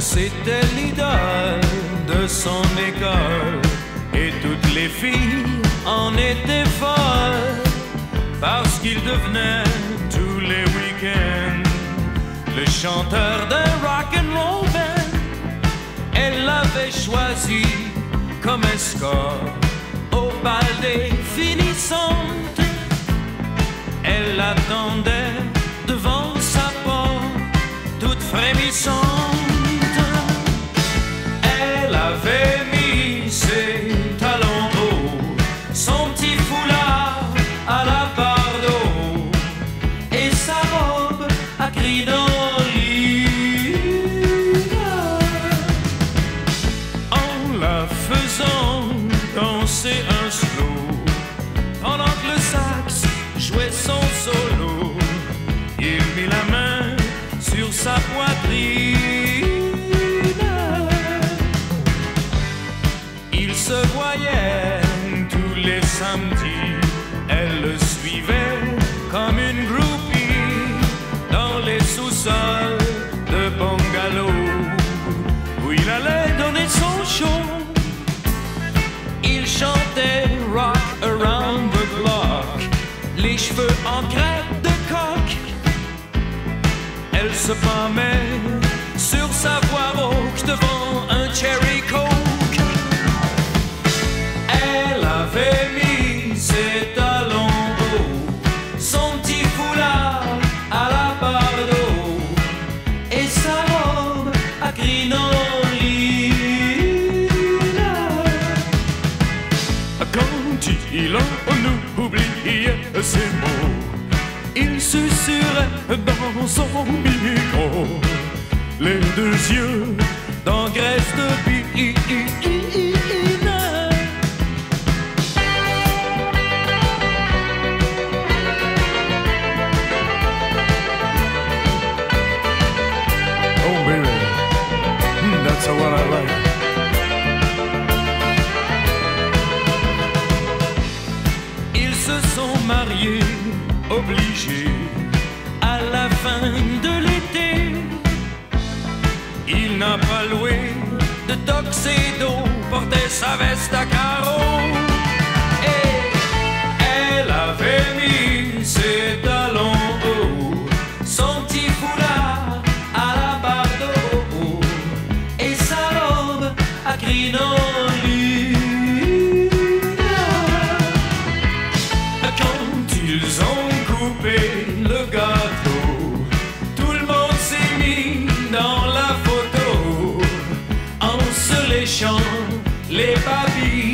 C'était l'idole de son école et toutes les filles en étaient folles parce qu'il devenait tous les week-ends le chanteur d'un rock and roll band. Elle l'avait choisi comme escorte au bal des finissantes. Elle l'attendait son solo, il mit la main sur sa poitrine. Il se voyait tous les samedis, elle le suivait comme une groupie dans les sous-sols de bungalow où il allait donner son show. Les cheveux en crête de coq. Elle se pâmait sur sa voix rauque devant ses mots, il susurrait dans son micro les deux yeux d'engraisse de that's the one I like. Mariés, obligés, à la fin de l'été. Il n'a pas loué de tuxedo, portait sa veste à carreaux. Ils ont coupé le gâteau. Tout le monde s'est mis dans la photo. En se léchant les papilles.